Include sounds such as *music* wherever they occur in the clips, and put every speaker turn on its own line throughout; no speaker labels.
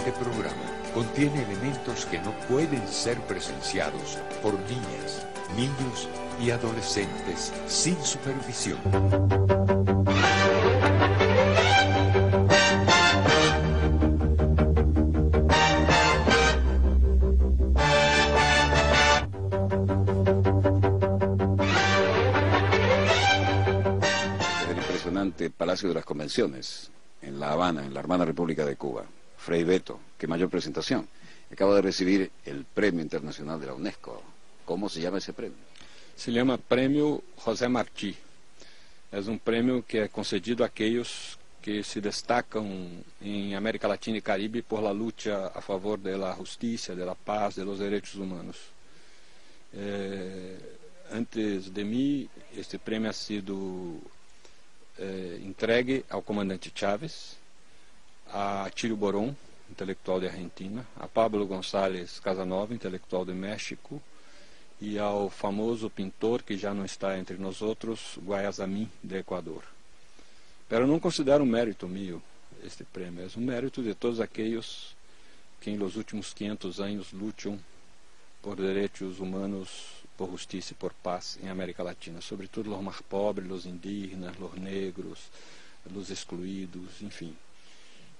Este programa contiene elementos que no pueden ser presenciados por niñas, niños y adolescentes sin supervisión.
el impresionante Palacio de las Convenciones, en La Habana, en la hermana República de Cuba. Frei Beto, qué mayor presentación. Acaba de recibir el Premio Internacional de la UNESCO. ¿Cómo se llama ese premio?
Se llama Prêmio José Martí. É um prêmio que é concedido àqueles que se destacam em América Latina e Caribe por la luta a favor da justiça, da paz, dos direitos humanos. Eh, antes de mim, este prêmio ha sido eh, entregue ao comandante Chávez, a Tírio Boron, intelectual de Argentina, a Pablo González Casanova, intelectual de México, e ao famoso pintor que já não está entre nós outros, Guayasamín, de Equador. Pero não considero um mérito meu este prêmio, é um mérito de todos aqueles que nos últimos 500 anos lutam por direitos humanos, por justiça e por paz em América Latina, sobretudo os mais pobres, os indígenas, os negros, os excluídos, enfim.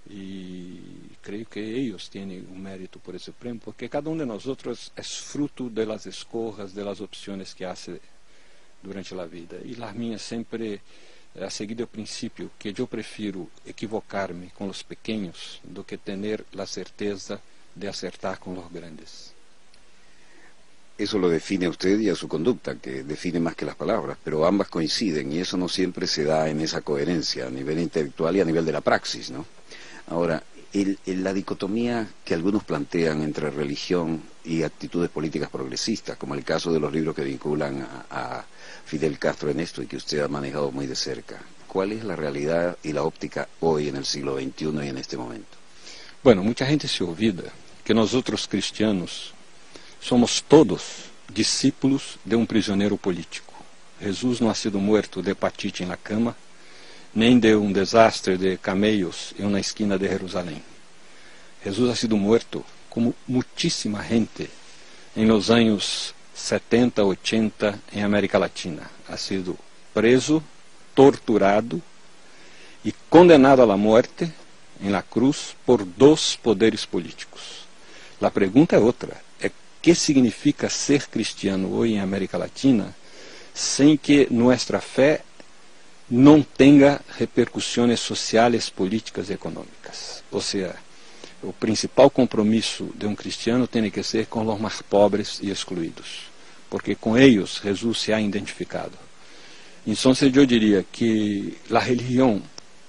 E creio que eles têm um mérito por esse prêmio, porque cada um de nós outros é fruto das escolhas, das opções que hace durante a vida. E as minhas sempre ha seguido o princípio que eu prefiro equivocar-me com os pequenos do que ter a certeza de acertar com os grandes.
Eso lo define a usted y a su conducta, que define más que las palabras, pero ambas coinciden y eso no siempre se da en esa coherencia a nivel intelectual y a nivel de la praxis, ¿no? Ahora, el, la dicotomía que algunos plantean entre religión y actitudes políticas progresistas, como el caso de los libros que vinculan a, Fidel Castro en esto y que usted ha manejado muy de cerca, ¿cuál es la realidad y la óptica hoy en el siglo XXI y en este momento?
Bueno, muita gente se olvida que nós outros cristianos somos todos discípulos de um prisioneiro político. Jesus não ha sido morto de hepatite na cama, nem de um desastre de camellos em uma esquina de Jerusalém. Jesus ha sido morto como muitíssima gente em los anos 70, 80 em América Latina. Ha sido preso, torturado e condenado à morte em la cruz por dois poderes políticos. A pergunta é outra: é que significa ser cristiano hoje em América Latina sem que nossa fé não tenha repercussões sociais, políticas e econômicas? Ou seja, o principal compromisso de um cristiano tem que ser com os mais pobres e excluídos, porque com eles Jesus se ha identificado. Então, eu diria que a religião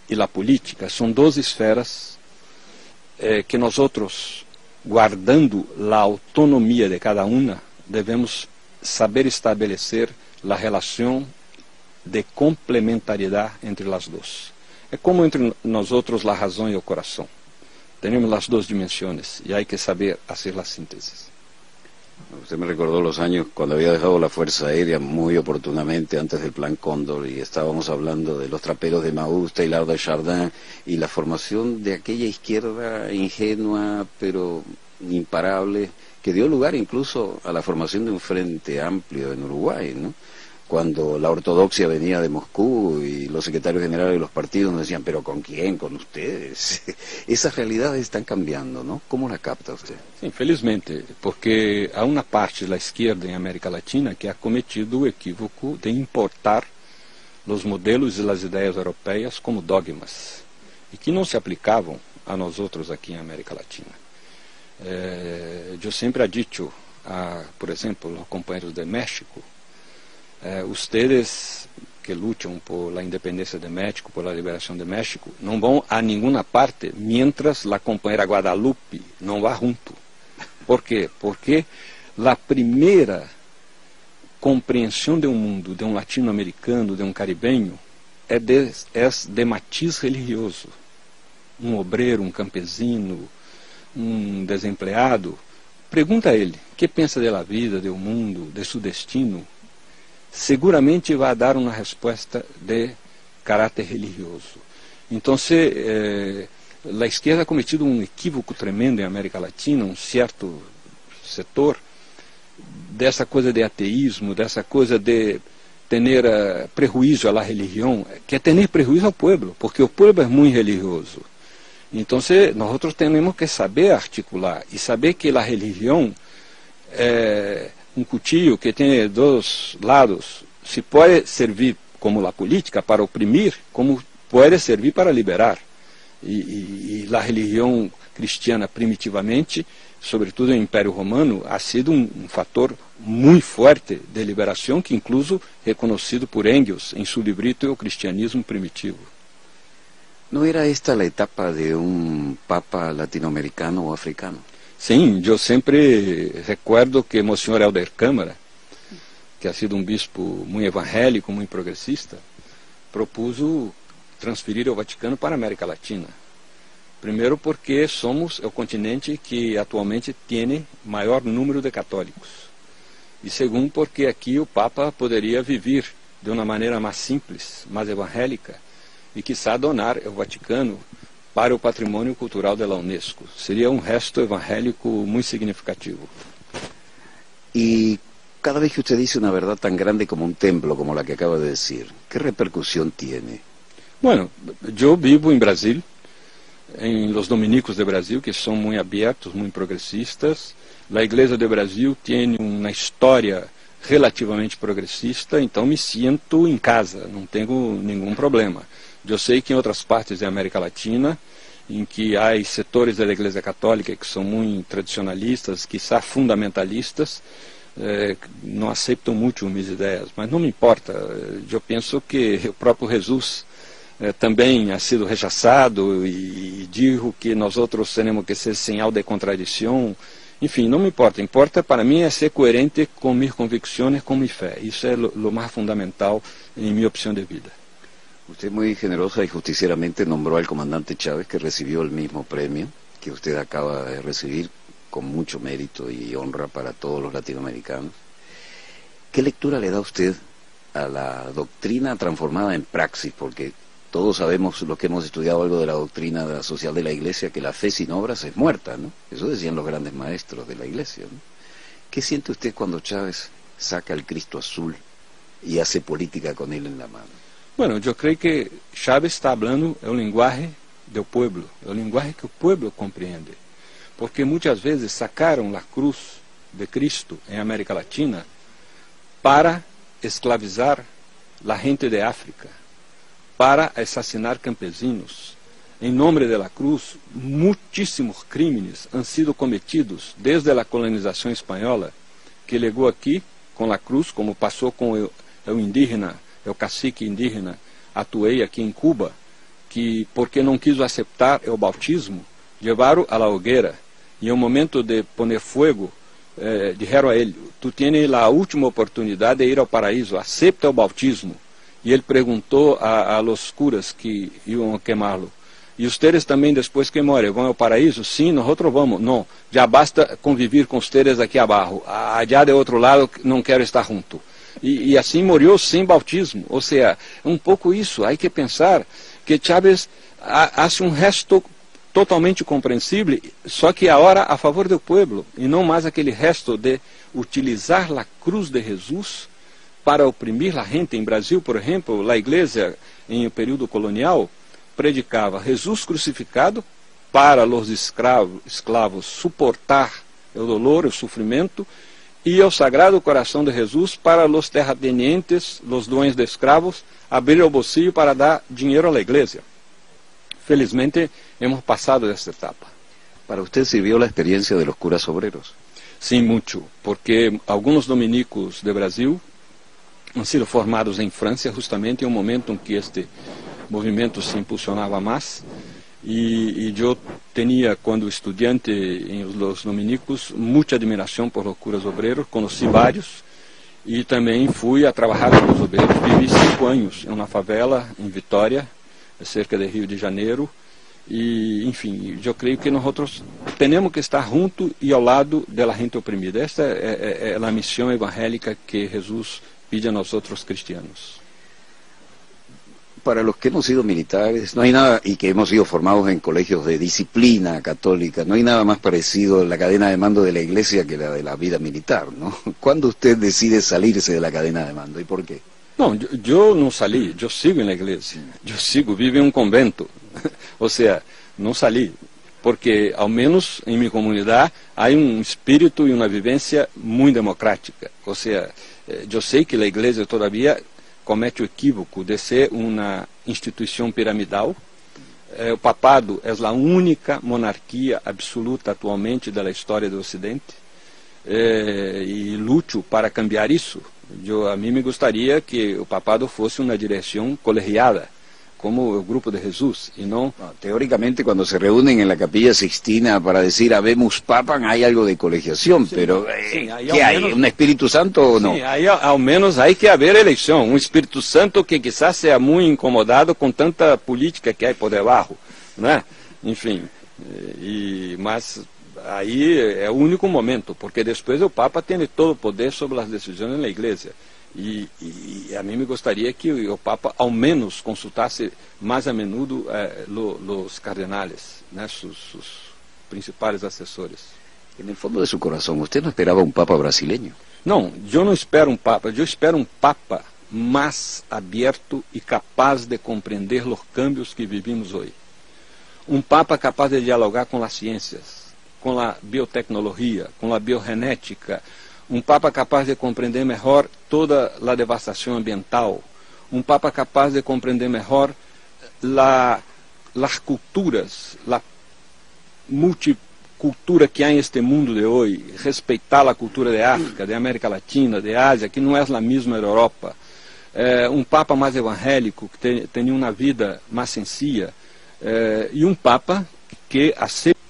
e a política são duas esferas eh, que nós outros, guardando a autonomia de cada uma, devemos saber estabelecer a relação de complementariedade entre as duas. É como entre nós outros a razão e o coração. Temos as duas dimensões e há que saber fazer a síntese.
Usted me recordó los años cuando había dejado la Fuerza Aérea muy oportunamente antes del Plan Cóndor y estábamos hablando de los traperos de Maús, Taylor de Chardin y la formación de aquella izquierda ingenua pero imparable que dio lugar incluso a la formación de un frente amplio en Uruguay, ¿no? Cuando la ortodoxia venía de Moscú y los secretarios generales de los partidos nos decían, pero ¿con quién? ¿Con ustedes? *laughs* Esas realidades están cambiando, ¿no? ¿Cómo la capta usted?
Sim, felizmente, porque há uma parte da esquerda em América Latina que ha cometido o equívoco de importar os modelos e as ideias europeias como dogmas e que não se aplicavam a nós outros aqui em América Latina. Eh, eu sempre ha dicho, a, por exemplo, aos companheiros de México, eh, ustedes que lutam por la independência de México, por la liberação de México, não vão a nenhuma parte mientras la companheira Guadalupe não vá junto. Por quê? Porque a primeira compreensão de um mundo, de um latino-americano, de um caribenho, é de, é de matiz religioso. Um obreiro, um campesino, um desempregado, pergunta a ele que pensa da vida, do mundo, de seu destino, seguramente vai dar uma resposta de caráter religioso. Então, eh, a esquerda ha cometido um equívoco tremendo em América Latina, um certo setor, dessa coisa de ateísmo, dessa coisa de ter uh, prejuízo à religião, que é ter prejuízo ao povo, porque o povo é muito religioso. Então, nós temos que saber articular e saber que a religião é um cuchillo que tem dois lados. Se pode servir como a política para oprimir, como pode servir para liberar. E, e, e a religião cristiana primitivamente, sobretudo no Império Romano, ha sido um, um fator muito forte de liberação, que incluso reconhecido por Engels em seu librito O Cristianismo Primitivo.
¿No era esta la etapa de un papa latinoamericano o africano?
Sim, eu sempre recuerdo que Monsenhor Helder Câmara, que ha sido um bispo muito evangélico, muito progressista, propôs transferir o Vaticano para a América Latina. Primeiro porque somos o continente que atualmente tem maior número de católicos. E segundo porque aqui o Papa poderia viver de uma maneira mais simples, mais evangélica, e quizá donar o Vaticano para o patrimônio cultural da Unesco. Seria um resto evangélico muito significativo.
E cada vez que você diz uma verdade tão grande como um templo, como a que acaba de dizer, que repercussão tem?
Bueno, eu vivo em Brasil, em los dominicos de Brasil, que são muito abertos, muito progressistas. A Igreja de Brasil tem uma história relativamente progressista, então me sinto em casa, não tenho nenhum problema. Eu sei que em outras partes da América Latina, em que há setores da Igreja Católica que são muito tradicionalistas, que são fundamentalistas, eh, não aceitam muito minhas ideias, mas não me importa. Eu penso que o próprio Jesus eh, também ha sido rechaçado e, e digo que nós outros temos que ser sinal de contradição. Enfim, não me importa. Importa para mim é ser coerente com minhas convicções, com minha fé. Isso é o mais fundamental em minha opção de vida.
Usted muy generosa y justicieramente nombró al comandante Chávez, que recibió el mismo premio que usted acaba de recibir, con mucho mérito y honra para todos los latinoamericanos. ¿Qué lectura le da usted a la doctrina transformada en praxis? Porque todos sabemos, los que hemos estudiado algo de la doctrina social de la Iglesia, que la fe sin obras es muerta, ¿no? Eso decían los grandes maestros de la Iglesia, ¿no? ¿Qué siente usted cuando Chávez saca el Cristo azul y hace política con él en la mano?
Bueno, eu creio que Chávez está falando o linguagem do povo, o linguagem que o povo compreende. Porque muitas vezes sacaram a cruz de Cristo em América Latina para esclavizar a gente de África, para assassinar campesinos. Em nome da cruz, muitíssimos crimes han sido cometidos desde a colonização espanhola, que legou aqui com a cruz, como passou com o indígena é o cacique indígena atuei aqui em Cuba, que porque não quis aceitar o bautismo, levaram a la hogueira e em um momento de poner fogo eh, disseram a ele, tu tens a última oportunidade de ir ao paraíso, aceita o bautismo. E ele perguntou a, a los curas que iam queimá-lo, e vocês também, depois que morrem, vão ao paraíso? Sim, nós vamos. Não, já basta conviver com vocês aqui abaixo. Allá de outro lado, não quero estar junto e, e assim morreu sem bautismo. Ou seja, um pouco isso. Há que pensar que Chávez faz um resto totalmente compreensível, só que agora a favor do povo, e não mais aquele resto de utilizar a cruz de Jesus para oprimir a gente. Em Brasil, por exemplo, a igreja, em período colonial, predicava Jesus crucificado para os escravos, escravos suportar o dolor, o sofrimento, e ao Sagrado Coração de Jesus para os terratenientes, os doentes de escravos, abrir o bolsillo para dar dinheiro à igreja. Felizmente, hemos passado esta etapa.
Para você serviu a experiência de los curas obreros?
Sim, muito, porque alguns dominicos de Brasil han sido formados em França justamente em um momento em que este movimento se impulsionava mais e, eu tinha, quando estudante em los dominicos, muita admiração por os curas conheci vários e também fui a trabalhar com os obreiros. Vivi cinco anos em uma favela em Vitória, cerca de Rio de Janeiro, e enfim, eu creio que nós outros temos que estar junto e ao lado da gente oprimida. Esta é, é, é a missão evangélica que Jesus pede a nós outros cristianos.
Para los que hemos sido militares, no hay nada, y que hemos sido formados en colegios de disciplina católica, no hay nada más parecido a la cadena de mando de la iglesia que la de la vida militar, ¿no? *laughs* ¿Cuándo usted decide salirse de la cadena de mando y por qué?
No, yo, yo no salí, yo sigo en la iglesia, yo sigo, vivo en un convento, *laughs* o sea, no salí, porque ao menos em minha comunidade há um espírito e uma vivência muito democrática. Ou seja, eu sei que a igreja todavia comete o equívoco de ser uma instituição piramidal. O papado é a única monarquia absoluta atualmente da história do Ocidente e luto para cambiar isso. Eu, a mim me gostaria que o papado fosse uma direção colegiada como el grupo de Jesús y no...
no... Teóricamente cuando se reúnen en la capilla Sixtina para decir habemos papa hay algo de colegiación, sí, pero eh, sí, ¿qué hay? Menos, ¿Un Espíritu Santo o no?
Sí, hay, al menos hay que haber elección, un Espíritu Santo que quizás sea muy incomodado con tanta política que hay por debajo, ¿no? Enfim, e, mas aí é o único momento, porque depois o Papa tem todo o poder sobre as decisões na Igreja. E, e, a mim me gostaria que o Papa ao menos consultasse mais a menudo eh, lo, los cardenales, né, sus, sus, principais assessores.
No fundo de seu coração, você não esperava um Papa brasileiro?
Não, eu não espero um Papa, eu espero um Papa mais aberto e capaz de compreender os cambios que vivimos hoje. Um Papa capaz de dialogar com as ciências, com a biotecnologia, com a biogenética, um Papa capaz de compreender melhor toda a devastação ambiental, um Papa capaz de compreender melhor la, as culturas, a multicultura que há neste mundo de hoje, respeitar a cultura de África, de América Latina, de Ásia, que não é a mesma da Europa. É, um Papa mais evangélico, que tenha uma vida mais sencilla, é, e um Papa que aceita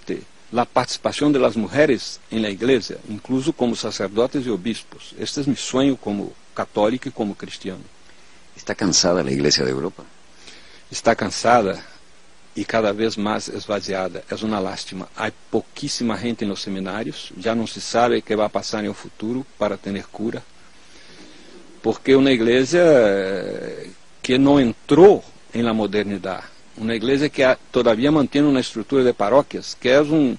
la participación de las mujeres en la iglesia, incluso como sacerdotes y obispos. Este es mi sueño como católico y como cristiano.
¿Está cansada la iglesia de Europa?
Está cansada y cada vez más esvaziada. Es una lástima. Hay poquísima gente en los seminarios, ya no se sabe qué va a pasar en el futuro para tener cura. Porque una iglesia eh, que no entró en la modernidad, uma igreja que todavia mantém uma estrutura de paróquias, que é um,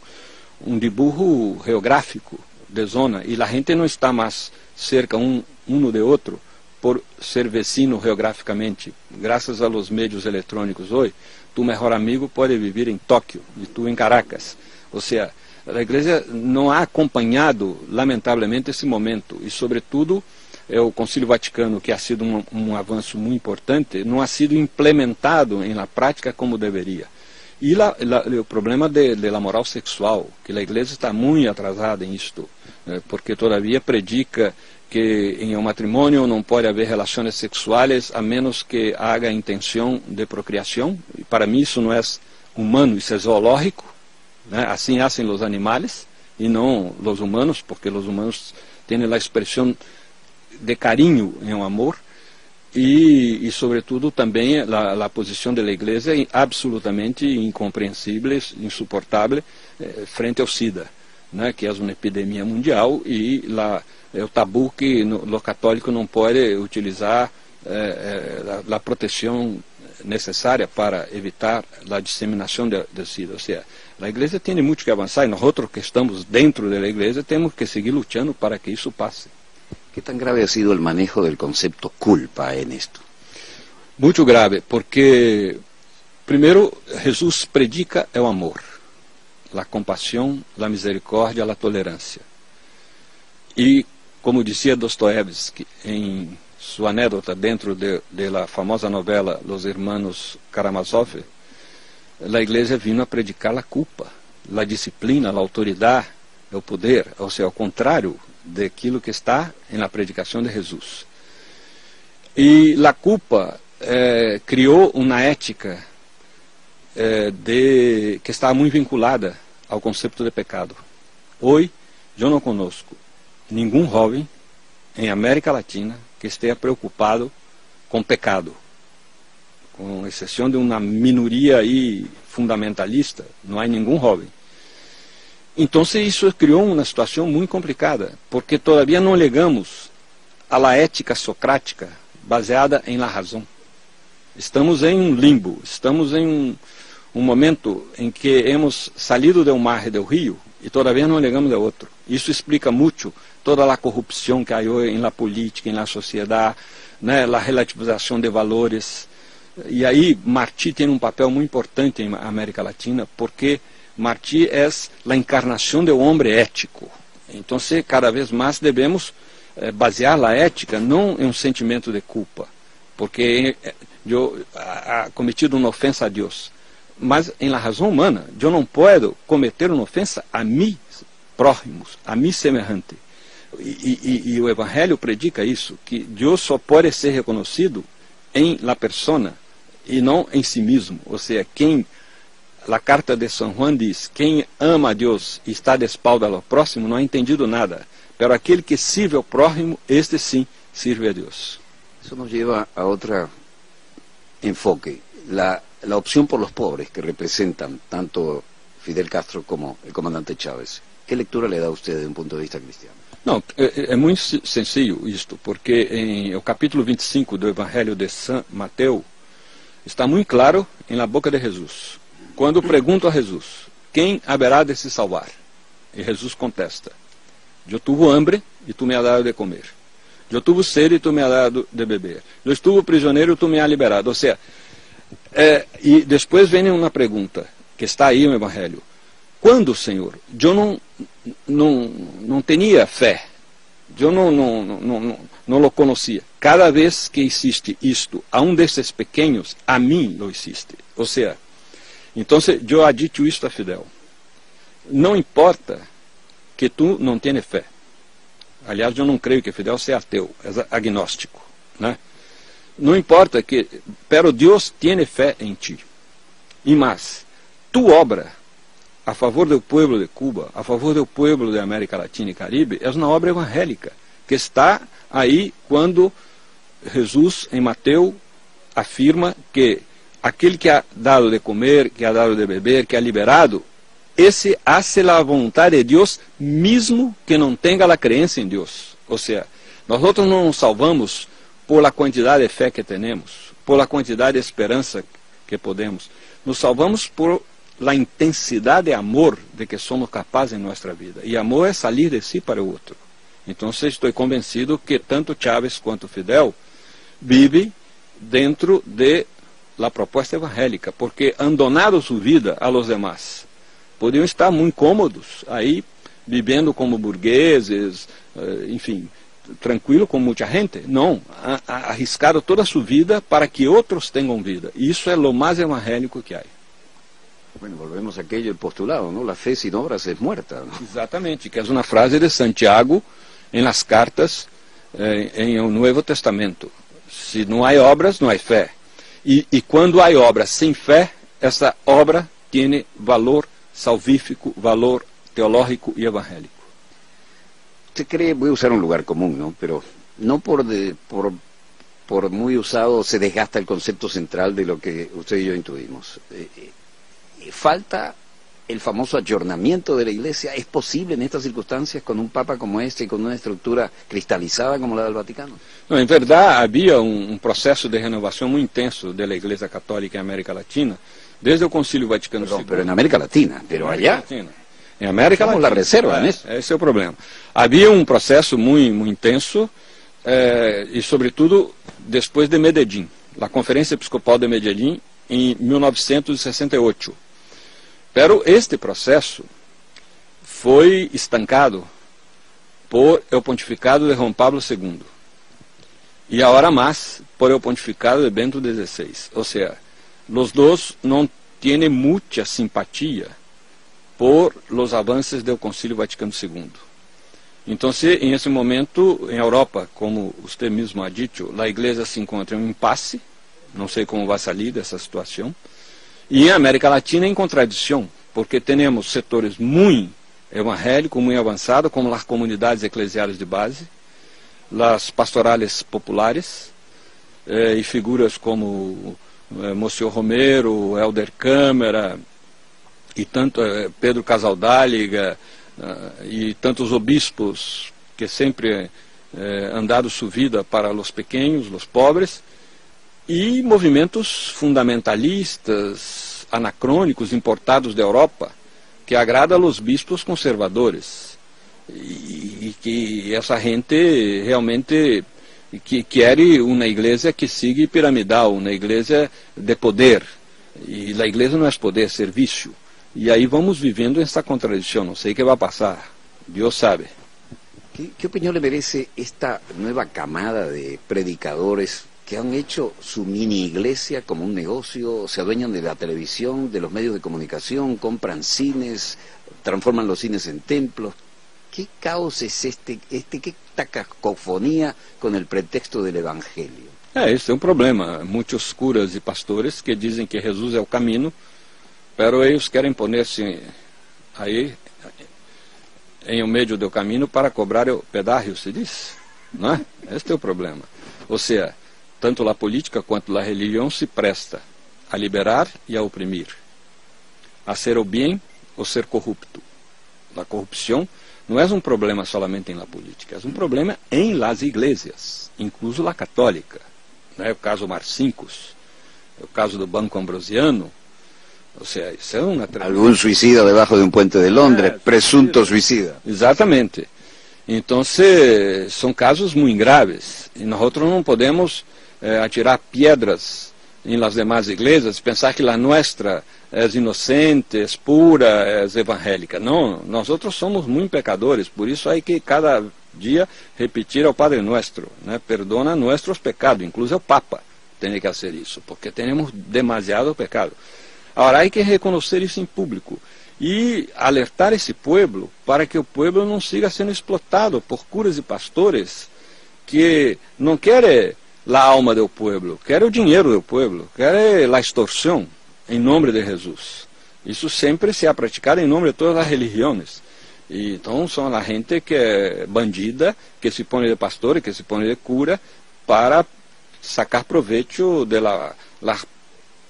um dibujo geográfico de zona, e a gente não está mais cerca um, um de outro por ser vecino geograficamente. Graças aos meios eletrônicos hoje, tu melhor amigo pode viver em Tóquio e tu em Caracas. Ou seja, a igreja não ha acompanhado, lamentavelmente, esse momento, e sobretudo é, o Concílio Vaticano, que ha sido um, um avanço muito importante, não ha sido implementado em la prática como deveria. E la, la, o problema de, de la moral sexual, que a igreja está muito atrasada em isto, né, porque todavia predica que em um matrimônio não pode haver relações sexuais a menos que haja intenção de procriação. E para mim isso não é humano, isso é zoológico. Né? Assim hacen os animais e não os humanos, porque os humanos têm a expressão de carinho em um amor e, e sobretudo, também a, posição da igreja é absolutamente incompreensível, insuportável eh, frente ao SIDA, né, que é uma epidemia mundial e lá é o tabu que o católico não pode utilizar eh, eh, a, a proteção necessária para evitar a disseminação do SIDA. Ou seja, a igreja tem muito que avançar e nós outros que estamos dentro da igreja temos que seguir lutando para que isso passe.
¿Qué tan grave ha sido el manejo del concepto culpa en esto?
Muito grave, porque primeiro Jesus predica é o amor, a compaixão, a misericórdia, a tolerância. E, como dizia Dostoevsky em sua anedota dentro de, de la famosa novela Los Hermanos Karamazov, a igreja vino a predicar a culpa, a disciplina, a autoridade, o poder, ou seja, ao contrário daquilo que está na predicação de Jesus. E a culpa eh, criou uma ética eh, de, que está muito vinculada ao conceito de pecado. Hoje, eu não conosco nenhum jovem em América Latina que esteja preocupado com pecado. Com exceção de uma minoria aí fundamentalista, não há nenhum jovem então isso criou uma situação muito complicada, porque todavia não legamos a la ética socrática baseada em la razão. Estamos em um limbo, estamos em um, um momento em que hemos salido de um mar do rio e todavia não chegamos a outro. Isso explica muito toda a corrupção que há hoje na política, na sociedade, né, relativização de valores. E aí Martí tem um papel muito importante em América Latina, porque Martí é a encarnação do homem ético. Então, cada vez mais devemos eh, basear a ética não em um sentimento de culpa, porque eu ha cometido uma ofensa a Deus, mas em la razão humana, eu não posso cometer uma ofensa a mim próximos, a mim semelhante. E, e, e, o Evangelho predica isso, que Deus só pode ser reconhecido em la persona e não em si mesmo. Ou seja, quem, a carta de São Juan diz, quem ama a Deus e está de espalda ao próximo não ha entendido nada. Pero aquele que sirve ao próximo, este sim sirve a Deus.
Isso nos leva a outro enfoque, la, la opción por los pobres que representan tanto Fidel Castro como el comandante Chávez. ¿Qué lectura le da a usted desde un punto de vista cristiano?
Não, é, é, muito sencillo isto, porque em o capítulo 25 do Evangelho de São Mateus está muito claro em la boca de Jesus. Quando pergunto a Jesus, quem haverá de se salvar? E Jesus contesta, eu tive hambre e tu me has dado de comer. Eu tive sede e tu me has dado de beber. Eu estive prisioneiro e tu me has liberado. Ou seja, é, e depois vem uma pergunta, que está aí no Evangelho. Quando, Senhor? Eu não, não, não tinha fé. Eu não, não, não, não, não o conhecia. Cada vez que existe isto a um desses pequenos, a mim lo existe. Ou seja, então eu adito isto a Fidel. Não importa que tu não tenha fé. Aliás, eu não creio que Fidel seja ateu, é agnóstico. Né? Não importa que, pero Deus tem fé em ti. E mais, tu obra a favor do povo de Cuba, a favor do povo da América Latina e Caribe, é uma obra evangélica, que está aí quando Jesus, em Mateus, afirma que aquele que ha dado de comer, que ha dado de beber, que ha liberado, esse hace a vontade de Deus, mesmo que não tenha a crença em Deus. Ou seja, nós outros não nos salvamos por a quantidade de fé que temos, por a quantidade de esperança que podemos. Nos salvamos por a intensidade de amor de que somos capazes em nossa vida. E amor é sair de si para o outro. Então, estou convencido que tanto Chávez quanto Fidel vivem dentro de la proposta evangélica, porque han donado sua vida a los demás. Podiam estar muito cômodos aí, vivendo como burgueses, eh, enfim, tranquilo com muita gente. Não, arriscaram toda a sua vida para que outros tenham vida. Isso é o mais evangélico que há.
Bueno, volvemos a aquello, el postulado, ¿no? La fe sin obras es muerta. ¿no?
Exatamente, que é uma frase de Santiago em las cartas eh, em o Novo Testamento. Se não há obras, não há fé. E, e quando há obras sem fé, essa obra tem valor salvífico, valor teológico e evangélico.
Usted cree, voy a usar un lugar común, ¿no? Pero no por muy usado se desgasta el concepto central de lo que usted y yo intuimos. Eh, eh, falta el famoso ayornamiento de la Iglesia. ¿Es posible en estas circunstancias con un Papa como este y con una estructura cristalizada como la del Vaticano?
Não, em verdade, havia um, um processo de renovação muito intenso da Igreja Católica em América Latina, desde o Concílio Vaticano
Perdón,
II.
pero en América Latina, pero allá.
Latina. Em América Latina.
la reserva, né?
Esse é o problema. Havia um processo muito, muito intenso, eh, e sobretudo depois de Medellín, a Conferência Episcopal de Medellín, em 1968. Pero este processo foi estancado por el pontificado de Juan Pablo II e agora mais por el pontificado de Bento XVI. Ou seja, os dois não têm muita simpatia por los avanços do Concílio Vaticano II. Então, em esse momento, em Europa, como você mesmo ha dito, a Igreja se encontra em um impasse, não sei como vai sair dessa situação, e em América Latina em contradição, porque temos setores muito evangélicos, muito avançados, como as comunidades eclesiais de base, as pastorales populares, eh, e figuras como eh, Monsieur Romero, Helder Câmara, e tanto eh, Pedro Casaldáliga, eh, e tantos obispos que sempre eh, dado sua vida para os pequenos, os pobres, e movimentos fundamentalistas, anacrônicos, importados da Europa, que agrada aos bispos conservadores. E, que essa gente realmente que quer uma igreja que siga piramidal, uma igreja de poder. E a igreja não é poder, é serviço. E aí vamos vivendo essa contradição. Não sei o que vai passar. Deus sabe.
¿Qué, ¿Qué, opinión le merece esta nueva camada de predicadores que han hecho su mini iglesia como un negocio, se adueñan de la televisión, de los medios de comunicación, compran cines, transforman los cines en templos? ¿Qué caos es este, este qué cacofonía con el pretexto del Evangelio?
É, esse é um problema. Muitos curas e pastores que dizem que Jesus é o caminho, pero eles querem pôr-se aí em meio do caminho para cobrar o pedágio, se diz. Não é? Este é o problema. Ou seja, tanto a política quanto a religião se presta a liberar e a oprimir, a ser o bem ou ser corrupto. A corrupção não é um problema somente na política, é um problema em las igrejas, incluso a católica. Não é o caso Marcincos, é o caso do Banco Ambrosiano, ou seja, isso é uma
Algum suicida debaixo de um puente de Londres, é, presunto suicida.
Exatamente. Então, são casos muito graves. E nós não podemos eh, atirar pedras em las demás igrejas, pensar que a nossa é inocente, é pura, é evangélica. Não, nós outros somos muito pecadores, por isso aí que cada dia repetir ao Padre Nuestro, né? perdona nossos pecados, inclusive o Papa tem que fazer isso, porque temos demasiado pecado. Agora, há que reconhecer isso em público e alertar esse povo para que o povo não siga sendo explotado por curas e pastores que não querem a alma do povo, querem o dinheiro do povo, querem a extorsão em nome de Jesus. Isso sempre se ha praticado em nome de todas as religiões. E, então são a gente que é bandida, que se põe de pastor, que se põe de cura, para sacar proveito de la,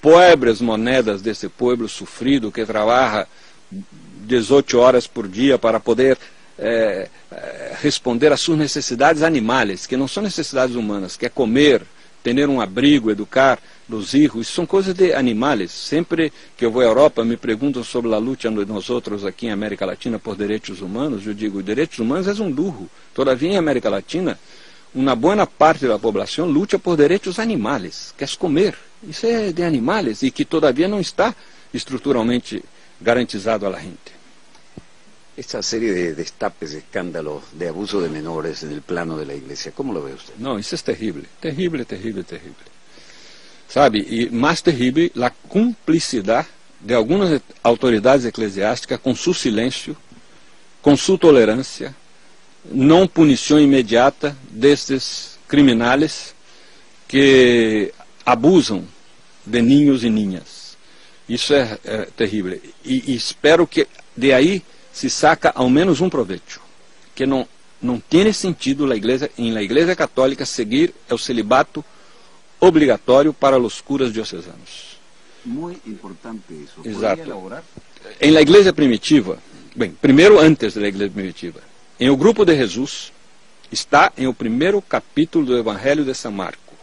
pobres monedas desse povo sofrido que trabalha 18 horas por dia para poder é, é, responder às suas necessidades animais, que não são necessidades humanas, que é comer, ter um abrigo, educar filhos, isso são coisas de animais. Sempre que eu vou à Europa, me perguntam sobre a luta nós outros aqui em América Latina por direitos humanos, eu digo, direitos humanos é um burro. Todavia, em América Latina, uma boa parte da população luta por direitos animais, quer comer. Isso é de animais e que todavia não está estruturalmente garantizado à gente.
Esta serie de destapes, escándalos de abuso de menores en el plano de la iglesia, ¿cómo lo ve usted?
No, eso es terrible, terrible, terrible, terrible. Sabe, e mais terrível, a cumplicidade de algumas autoridades eclesiásticas com seu silêncio, com sua tolerância, não punição imediata destes criminais que abusam de ninhos e ninhas. Isso é, é terrível. E, e, espero que de aí se saca ao menos um proveito, que não não tem sentido em la igreja católica seguir o celibato obrigatório para os curas diocesanos.
Muito importante isso.
Exato. Em la igreja primitiva, bem, primeiro antes da igreja primitiva, em o grupo de Jesus, está em o primeiro capítulo do Evangelho de São Marco,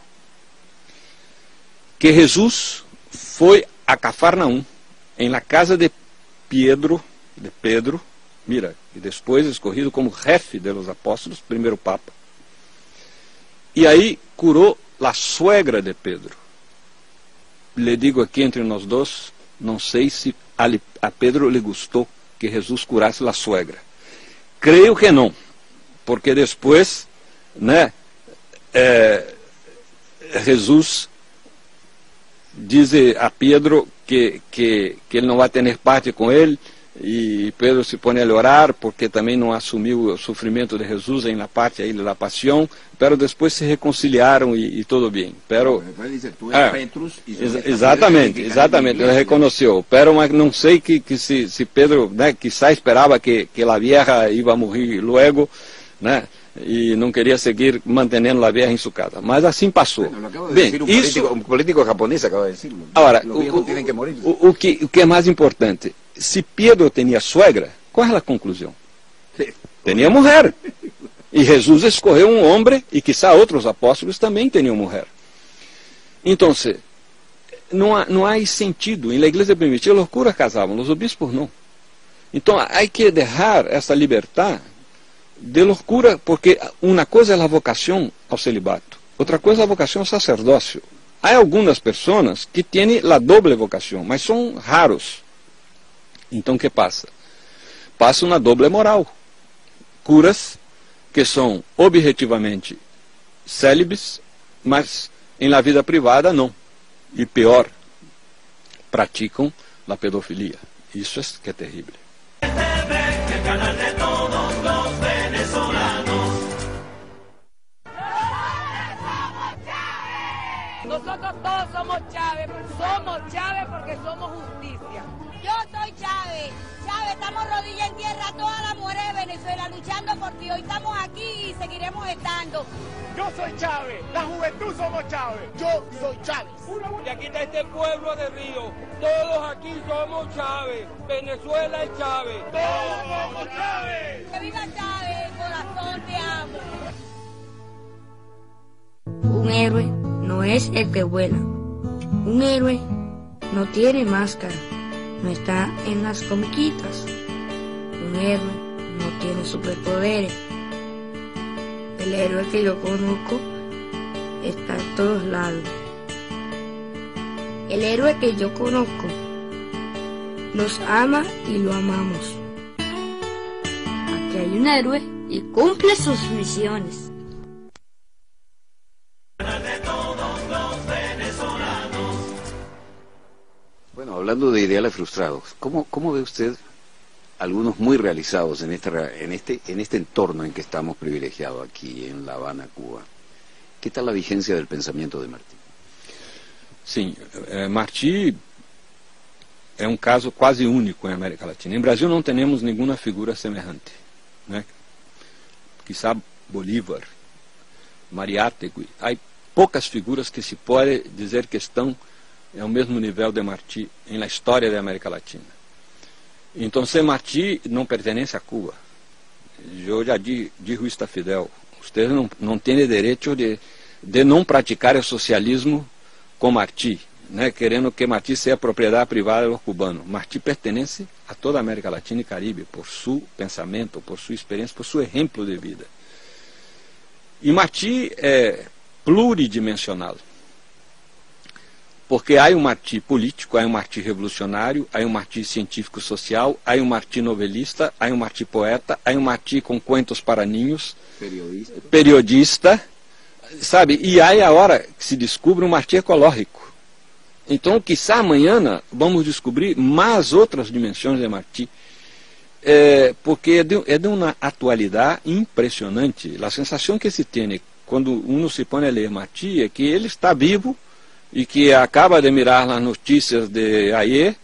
que Jesus foi a Cafarnaum, em la casa de Pedro, de Pedro, mira, e depois escorrido como jefe de los apóstolos, primeiro papa. E aí curou a suegra de Pedro. Le digo aqui entre nós dois, não sei se a Pedro lhe gostou que Jesus curasse a suegra. Creio que não, porque depois, né, é, Jesus diz a Pedro que, que, que ele não vai ter parte com ele, e Pedro se põe a orar porque também não assumiu o sofrimento de Jesus em la parte aí da paixão, pero depois se reconciliaram e, e tudo bem. Pero, é, ex exatamente, exatamente, ele reconheceu. Pero mas não sei que, que se, se Pedro, né, quizá esperava que, que a vieja ia morrer logo, né, e não queria seguir mantendo a vieja em sua casa. Mas assim passou.
Bueno, Bem, um isso... político, um político japonês acaba de dizer.
Agora, o, o, o, que, o que é mais importante, se Pedro tinha suegra, qual é a conclusão? Tinha mulher. E Jesus escorreu um homem, e quizá outros apóstolos também tinham mulher. Então, não há, não há sentido. Em la igreja primitiva, os curas casavam, os obispos não. Então, há que deixar essa liberdade de loucura, porque uma coisa é a vocação ao celibato, outra coisa é a vocação ao sacerdócio. Há algumas pessoas que têm a doble vocação, mas são raros. Então, o que passa? Passa uma doble moral. Curas que são objetivamente célibes, mas em la vida privada não. E pior, praticam a pedofilia. Isso é que é terrível.
Nosotros todos somos Chávez, somos Chávez porque somos
estamos rodillas en tierra toda la mujeres de Venezuela luchando por ti. Hoy estamos aquí y seguiremos estando.
Yo soy Chávez, la juventud somos Chávez.
Yo soy Chávez.
Y aquí está este pueblo de Río. Todos aquí somos Chávez. Venezuela es Chávez.
Todos somos Chávez.
Que viva Chávez, corazón, te amo.
Un héroe no es el que vuela. Un héroe no tiene máscara no está en las comiquitas. Un héroe no tiene superpoderes. El héroe que yo conozco está en todos lados. El héroe que yo conozco nos ama y lo amamos. Aquí hay un héroe y cumple sus misiones.
hablando de ideales frustrados, ¿cómo, cómo ve usted algunos muy realizados en, esta, en, este, en este entorno en que estamos privilegiados aquí en La Habana, Cuba? ¿Qué tal la vigencia del pensamiento de Martí?
Sí, eh, Martí é um caso quase único em América Latina. Em Brasil não temos nenhuma figura semelhante. Né? Quizá Bolívar, Mariátegui. Há poucas figuras que se pode dizer que estão é o mesmo nível de Martí na história da América Latina. Então, se Martí não pertence a Cuba. Eu já disse isto a Fidel. Vocês não, não têm direito de, de não praticar o socialismo com Martí, né, querendo que Martí seja propriedade privada dos cubanos. Martí pertence a toda a América Latina e Caribe por seu pensamento, por sua experiência, por seu exemplo de vida. E Martí é pluridimensional porque há um Martí político, há um Martí revolucionário, há um Martí científico-social, há um Martí novelista, há um Martí poeta, há um Martí com contos para ninhos, periodista, periodista sabe? E aí a hora que se descobre um Martí ecológico. Então, quizá amanhã vamos descobrir mais outras dimensões de Martí. É, porque é de, é de, uma atualidade impressionante. A sensação que se tem quando um se põe a ler Martí é que ele está vivo, e que acaba de mirar nas notícias de ayer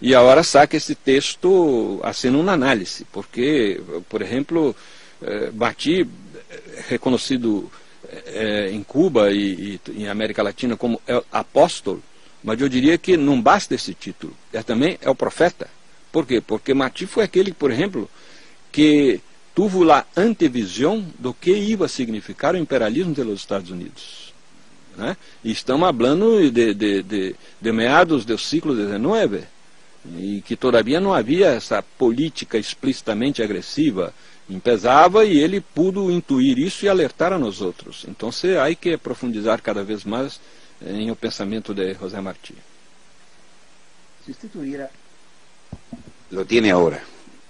e agora saca esse texto assim uma análise, porque, por exemplo, eh, Bati, eh, reconhecido eh, em Cuba e, e em América Latina como apóstolo, mas eu diria que não basta esse título, é também é o profeta. Por quê? Porque Martí foi aquele, por exemplo, que teve a antevisão do que ia significar o imperialismo dos Estados Unidos. Né? E estamos falando de, de, de, de meados do século XIX, e que todavia não havia essa política explicitamente agressiva. Empezava e ele pudo intuir isso e alertar a nós outros. Então, há que profundizar cada vez mais em o pensamento de José Martí.
Tuviera, lo tiene ahora,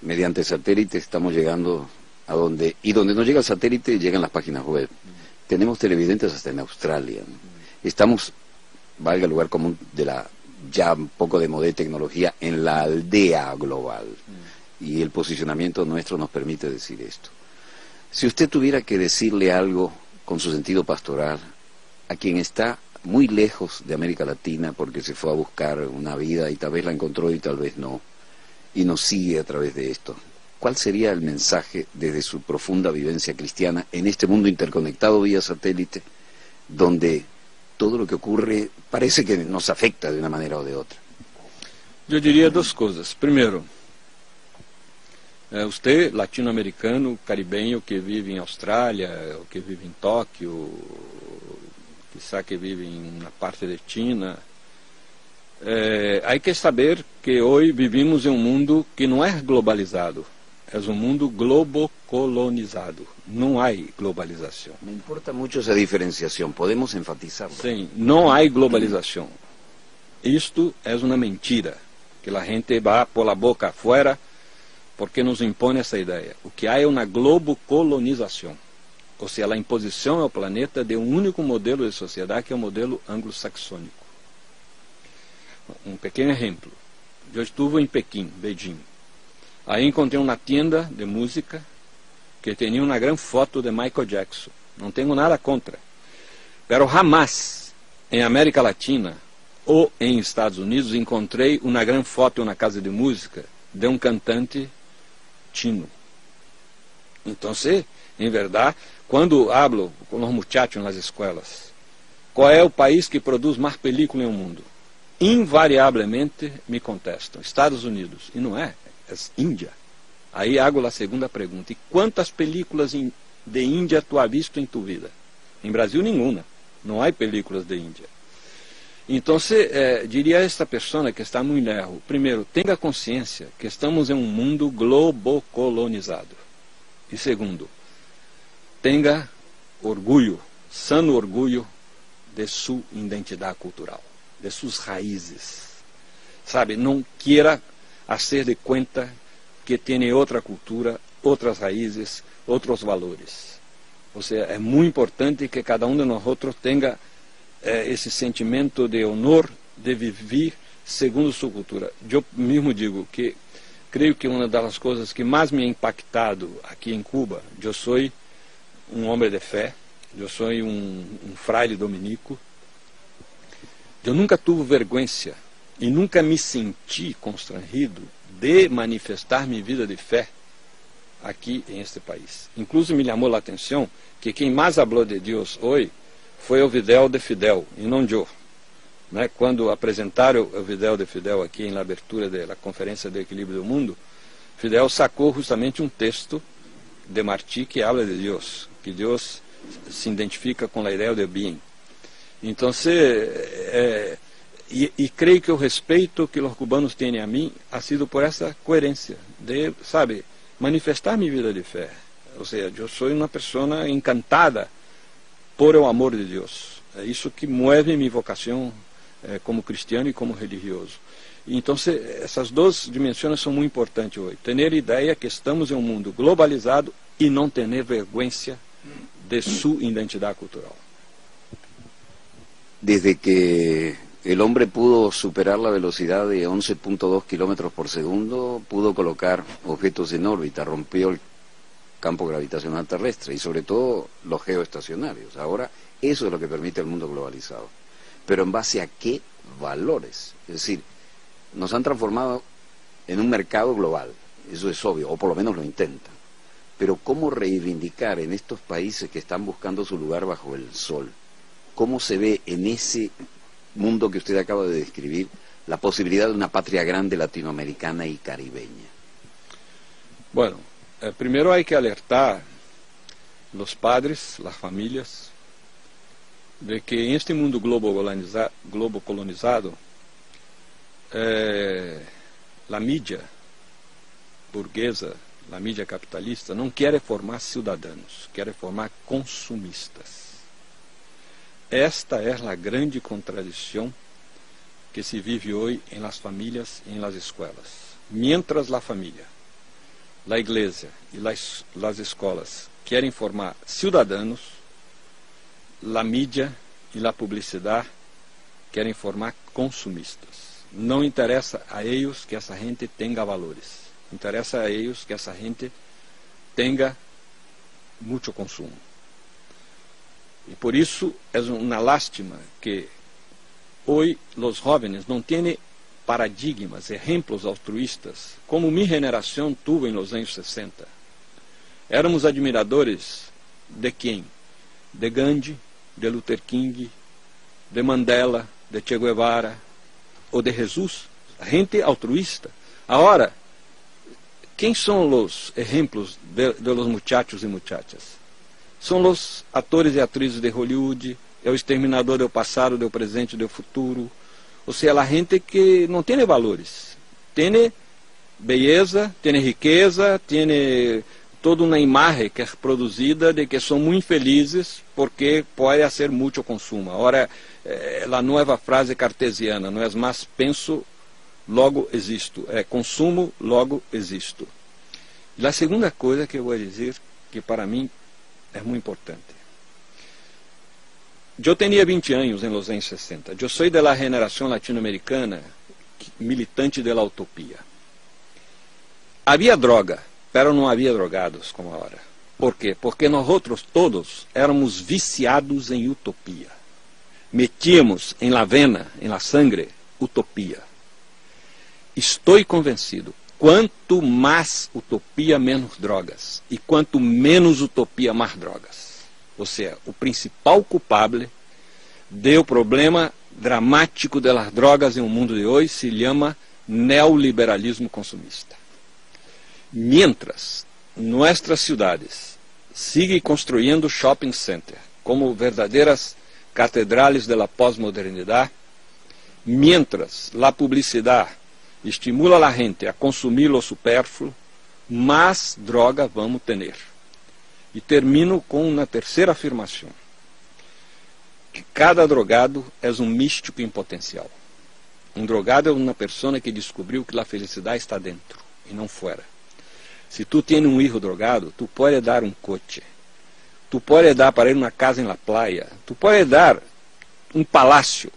mediante satélite estamos llegando a donde, y donde no llega el satélite llegan las páginas web. Tenemos televidentes hasta en Australia. Estamos, valga el lugar común de la ya un poco de moda tecnología, en la aldea global. Y el posicionamiento nuestro nos permite decir esto. Si usted tuviera que decirle algo con su sentido pastoral a quien está muy lejos de América Latina porque se fue a buscar una vida y tal vez la encontró y tal vez no, y nos sigue a través de esto, ¿Cuál sería el mensaje desde su profunda vivencia cristiana en este mundo interconectado vía satélite, donde todo lo que ocurre parece que nos afecta de una manera o de otra?
Eu diria duas coisas. Primeiro, é, você, latino-americano, caribenho, que vive em Austrália, ou que vive em Tóquio, quizá que vive em uma parte de China. É, há que saber que hoje vivimos em um mundo que não é globalizado, é um mundo globocolonizado. Não há globalização.
Me importa muito essa diferenciação. Podemos enfatizar?
Sim, não há globalização. Isto é uma mentira que a gente vai por la boca afuera porque nos impõe essa ideia. O que há é uma globocolonização, ou seja, a imposição ao planeta de um único modelo de sociedade que é o modelo anglo-saxônico. Um pequeno exemplo. Eu estive em Pequim, Beijing. Aí encontrei uma tienda de música que tinha uma grande foto de Michael Jackson. Não tenho nada contra. Pero jamás em América Latina ou em Estados Unidos encontrei uma grande foto na casa de música de um cantante chino. Então, em verdade, quando hablo com os muchachos nas escolas, qual é o país que produz mais película no mundo? Invariavelmente me contestam, Estados Unidos. E não é, é Índia. Aí hago a segunda pergunta. E quantas películas de Índia tu has visto em tua vida? Em Brasil, nenhuma. Não há películas de Índia. Então, eh, diria a esta pessoa que está muito erro, primeiro, tenha consciência que estamos em um mundo globocolonizado. E segundo, tenha orgulho, sano orgulho de sua identidade cultural, de suas raízes. Sabe, não queira fazer de conta que tem outra cultura, outras raízes, outros valores. Ou seja, é muito importante que cada um de nós tenha eh, esse sentimento de honor de viver segundo sua cultura. Eu mesmo digo que creio que uma das coisas que mais me ha impactado aqui em Cuba, eu sou um homem de fé, eu sou um, um fraile dominico, eu nunca tive vergonha e nunca me senti constrangido de manifestar minha vida de fé aqui em este país. Inclusive me chamou a atenção que quem mais falou de Deus hoje foi o Videl de Fidel, e não eu. Né? Quando apresentaram o Videl de Fidel aqui na abertura da Conferência de Equilíbrio do Mundo, Fidel sacou justamente um texto de Martí que habla de Deus, que Deus se identifica com a ideia de bem. Então, se, é, e, e, creio que o respeito que os cubanos têm a mim ha sido por essa coerência de, sabe, manifestar minha vida de fé. Ou seja, eu sou uma pessoa encantada por o amor de Deus. É isso que move minha vocação é, como cristiano e como religioso. Então, se, essas duas dimensões são muito importantes hoje. Ter ideia que estamos em um mundo globalizado e não ter vergonha de sua identidade cultural.
Desde que el hombre pudo superar la velocidad de 11.2 kilómetros por segundo, pudo colocar objetos en órbita, rompió el campo gravitacional terrestre y sobre todo los geoestacionarios. Ahora eso es lo que permite el mundo globalizado. Pero en base a qué valores. Es decir, nos han transformado en un mercado global, eso es obvio, o por lo menos lo intentan. Pero ¿cómo reivindicar en estos países que están buscando su lugar bajo el sol? ¿Cómo se ve en ese mundo que usted acaba de describir la posibilidad de una patria grande latinoamericana y caribeña?
Bueno, eh, primero hay que alertar los padres, las familias, de que en este mundo globo, globo colonizado, eh, la mídia burguesa, a mídia capitalista, não quer formar cidadãos, quer formar consumistas. Esta é a grande contradição que se vive hoje em las famílias e em las escolas. Mientras la família a igreja e las, las escolas querem formar cidadãos, a mídia e a publicidade querem formar consumistas. Não interessa a eles que essa gente tenha valores. Interessa a eles que essa gente tenha muito consumo. E por isso é uma lástima que hoje os jovens não têm paradigmas, exemplos altruístas, como minha generação tuvo nos anos 60. Éramos admiradores de quem? De Gandhi, de Luther King, de Mandela, de Che Guevara ou de Jesus. Gente altruísta. Agora, quem são os exemplos de, de los muchachos e muchachas? São os atores e atrizes de Hollywood, é o exterminador do passado, do presente, do futuro. Ou seja, a gente que não tem valores. Tem beleza, tem riqueza, tem toda uma imagem que é produzida de que são muito felizes porque pode ser muito consumo. Ora, é, a nova frase cartesiana, não é mais penso, logo existo. É consumo, logo existo. E a segunda coisa que eu vou dizer, que para mim é muito importante. Eu tinha 20 anos em los anos 60. Eu sou da geração latino-americana militante da utopia. Havia droga, pero não havia drogados como agora. Por quê? Porque nós outros todos éramos viciados em utopia. Metíamos em la vena, em la sangre, utopia. Estou convencido, quanto mais utopia, menos drogas. E quanto menos utopia, mais drogas. Ou seja, o principal culpável do problema dramático das drogas no mundo de hoje se chama neoliberalismo consumista. Mientras nuestras ciudades siguen construyendo shopping center como verdadeiras catedrales de la pós-modernidade, mientras la publicidad estimula a gente a consumir lo supérfluo, mais droga vamos ter. E termino com uma terceira afirmação. Que cada drogado é um místico em potencial. Um drogado é uma pessoa que descobriu que a felicidade está dentro e não fora. Se tu tens um hijo drogado, tu pode dar um coche. Tu pode dar para ele uma casa em la playa. Tu pode dar um palácio.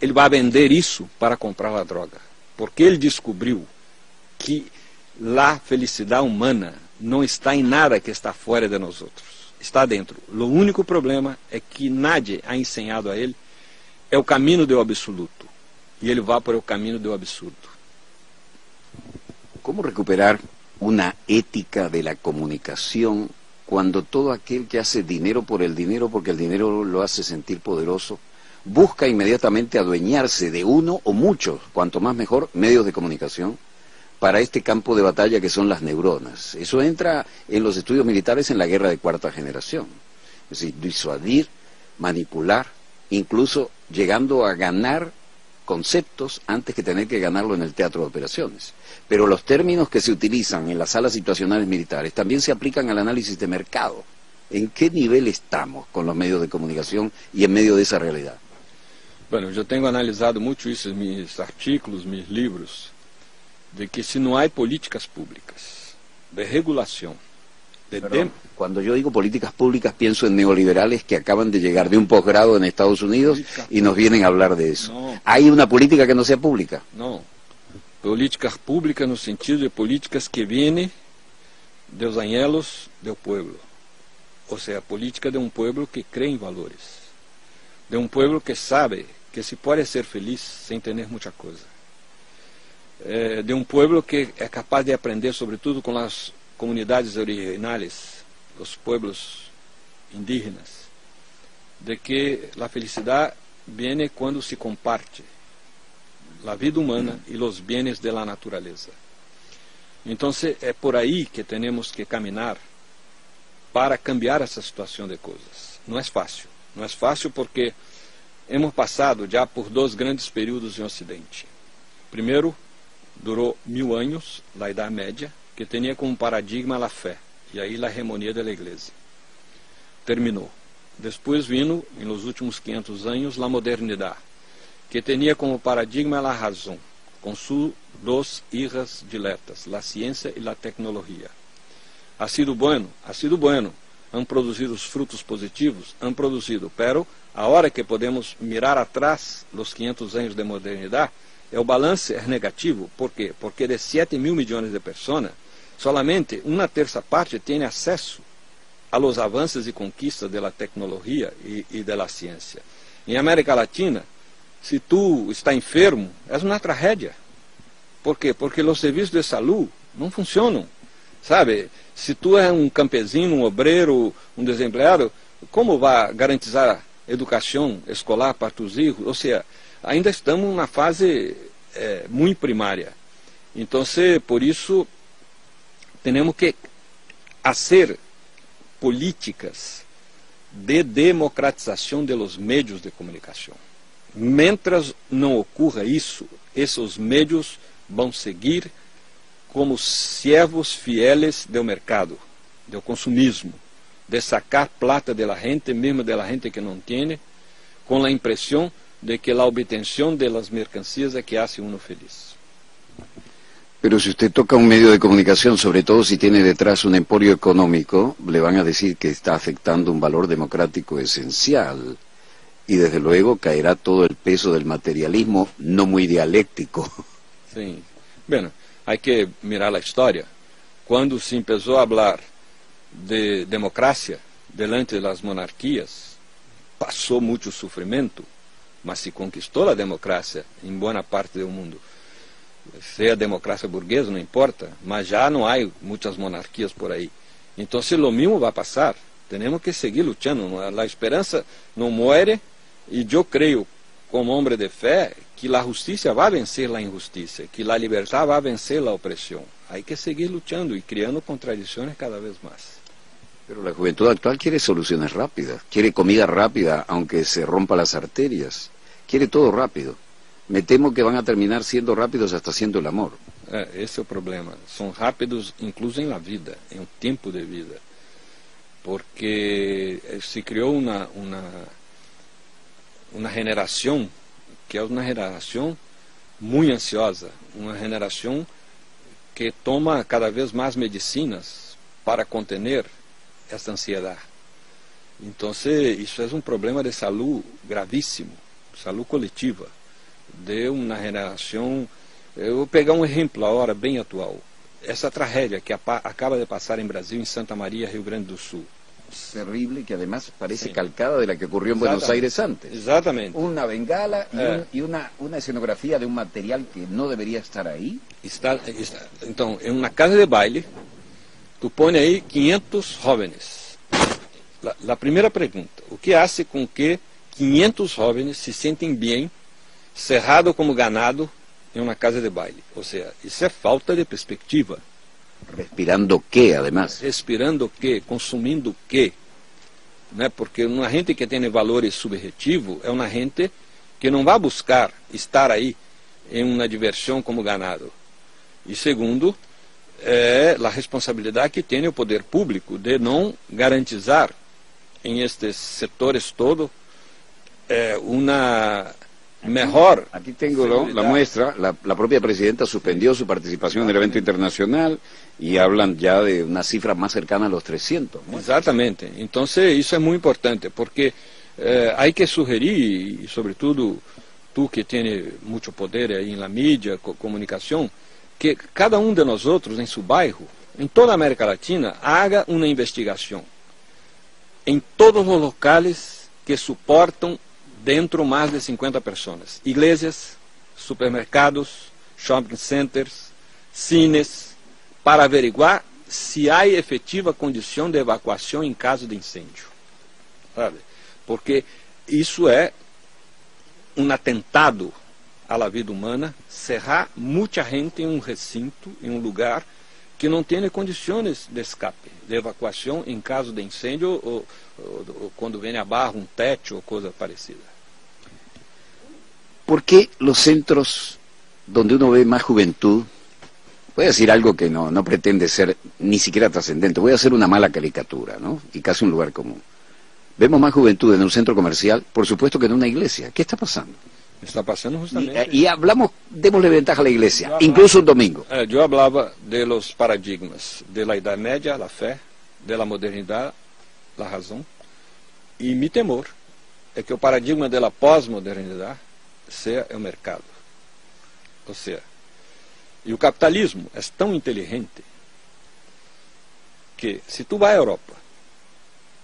Ele vai vender isso para comprar a droga. Porque ele descobriu que a felicidade humana não está em nada que está fora de nós outros. Está dentro. O único problema é que nadie ha ensinado a ele é o caminho do absoluto. E ele vai para o caminho do absurdo.
Como recuperar una ética de la comunicación cuando todo aquel que hace dinero por el dinero, porque el dinero lo hace sentir poderoso, busca inmediatamente adueñarse de uno o muchos, cuanto más mejor, medios de comunicación para este campo de batalla que son las neuronas. Eso entra en los estudios militares en la guerra de cuarta generación. Es decir, disuadir, manipular, incluso llegando a ganar conceptos antes que tener que ganarlo en el teatro de operaciones. Pero los términos que se utilizan en las salas situacionales militares también se aplican al análisis de mercado. ¿En qué nivel estamos con los medios de comunicación y en medio de esa realidad?
Bueno, yo tengo analizado mucho eso en mis artículos, mis libros, de que si no hay políticas públicas de regulación,
cuando yo digo políticas públicas pienso en neoliberales que acaban de llegar de un posgrado en Estados Unidos y nos vienen a hablar de eso. ¿Hay una política que no sea pública?
No. Políticas públicas no sentido de políticas que vienen de los anhelos del pueblo. O sea, política de un pueblo que cree en valores. De un pueblo que sabe que se puede ser feliz sin tener mucha cosa. Eh, de um pueblo que é capaz de aprender, sobretudo com as comunidades originais, os pueblos indígenas, de que a felicidade vem quando se comparte a vida humana e os bens da natureza. Então é por aí que temos que caminhar para cambiar essa situação de coisas. Não é fácil. Não é fácil porque hemos passado já por dois grandes períodos em Ocidente. Primeiro, durou mil anos, a Idade Média, que tinha como paradigma a fé, e aí a hegemonia da igreja. Terminou. Depois vino, nos últimos 500 anos, a modernidade, que tinha como paradigma a razão, com suas duas hijas diletas, a ciência e a tecnologia. Ha sido bueno, ha sido bueno. Han produzido os frutos positivos, han produzido, pero hora que podemos mirar atrás, os 500 anos de modernidade, é o balanço negativo. Por quê? Porque de 7 mil milhões de pessoas, solamente uma terça parte tem acesso a los avanços e conquistas da tecnologia e, da ciência. Em América Latina, se tu está enfermo, é uma tragédia. Por quê? Porque os serviços de saúde não funcionam. Sabe, se tu é um campesino, um obreiro, um desempregado, como vai garantizar educação escolar para os filhos? Ou seja, ainda estamos na fase é, muito primária. Então, por isso, temos que fazer políticas de democratização dos meios de comunicação. Mientras não ocorra isso, esses meios vão seguir como servos fieles do mercado, do consumismo, de sacar plata de la gente, mesmo de la gente que não tem, com a impressão de que a obtenção de las mercancías é que hace uno feliz.
Pero si usted toca un medio de comunicación, sobre todo si tiene detrás un emporio económico, le van a decir que está afectando un valor democrático esencial. Y desde luego caerá todo el peso del materialismo no muy dialéctico.
Sí. Bueno, hay que mirar la historia. Cuando se empezó a hablar de democracia delante de las monarquías, pasó mucho sufrimiento, mas se conquistou a democracia em boa parte do mundo. Seja a democracia burguesa, não importa, mas já não há muitas monarquias por aí. Então, se lo mesmo vai passar, temos que seguir lutando. A esperança não muere e eu creio, como homem de fé, que a justiça vai vencer a injustiça, que a liberdade vai vencer a opressão. Há que seguir lutando e criando contradições cada vez mais.
Pero la juventud actual quiere soluciones rápidas, quiere comida rápida, aunque se rompa las arterias, quiere todo rápido. Me temo que van a terminar siendo rápidos hasta haciendo el amor.
É, esse é o problema. São rápidos, incluso em la vida, em um tempo de vida. Porque se criou uma, uma, uma geração que é uma geração muito ansiosa, uma geração que toma cada vez mais medicinas para contener essa ansiedade. Então, isso é um problema de saúde gravíssimo, saúde coletiva, de uma geração. Eu vou pegar um exemplo agora bem atual. Essa tragédia que acaba de passar em Brasil, em Santa Maria, Rio Grande do Sul.
Terrible, que además parece sí. calcada de la que ocurrió en Buenos Aires antes.
Exatamente.
Una bengala y, eh. un, y una, una, escenografía de un material que no debería estar ahí.
Está, está, então, em uma casa de baile, tu põe aí 500 jovens. A primeira pergunta, o que hace com que 500 jovens se sentem bem, cerrado como ganado, em uma casa de baile? Ou seja, isso é falta de perspectiva.
Respirando que, además?
Respirando que, consumindo que. Né? Porque uma gente que tem valores subjetivos é uma gente que não vai buscar estar aí em uma diversão como ganado. E segundo, é a responsabilidade que tem o poder público de não garantizar em estes setores todos é, uma mejor.
Aquí tengo ¿no? la muestra. La, la, propia presidenta suspendió su participación en el evento internacional y hablan ya de una cifra más cercana a los 300.
¿no? Exactamente. Entonces, isso é muito importante, porque eh, hay que sugerir, e sobretudo tú que tienes muito poder aí na mídia, co comunicação, que cada um de nós outros em seu bairro, em toda América Latina, haga uma investigação em todos os locais que suportam dentro mais de 50 pessoas. Igrejas, supermercados, shopping centers, cines, para averiguar se há efetiva condição de evacuação em caso de incêndio. Sabe? Porque isso é um atentado à vida humana, cerrar muita gente em um recinto, em um lugar que não tem condições de escape, de evacuação em caso de incêndio ou, ou, ou quando vem abaixo um teto ou coisa parecida.
¿Por qué los centros donde uno ve más juventud, voy a decir algo que no, no pretende ser ni siquiera trascendente, voy a hacer una mala caricatura, ¿no? Y casi un lugar común. Vemos más juventud en un centro comercial, por supuesto que en una iglesia. ¿Qué está pasando?
Está pasando justamente.
Y, y hablamos, démosle ventaja a la iglesia, hablaba, incluso un domingo.
Eh, yo hablaba de los paradigmas de la Edad Media, la fe, de la modernidad, la razón. E mi temor é que o paradigma da pós-modernidade seja o mercado. Ou seja, e o capitalismo é tão inteligente que se tu vai à Europa